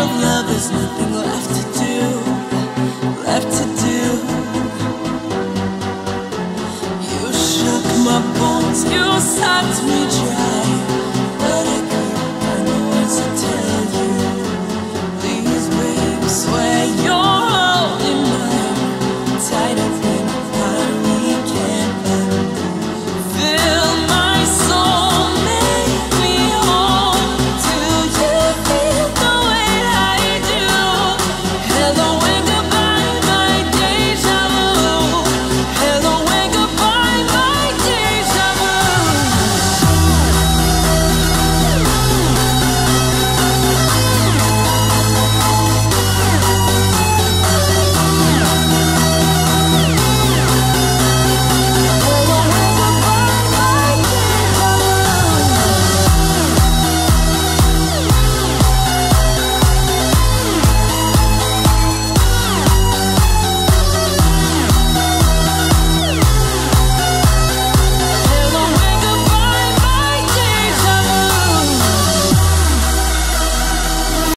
of love, there's nothing left to do, left to do. You shook my bones, you sucked me dry.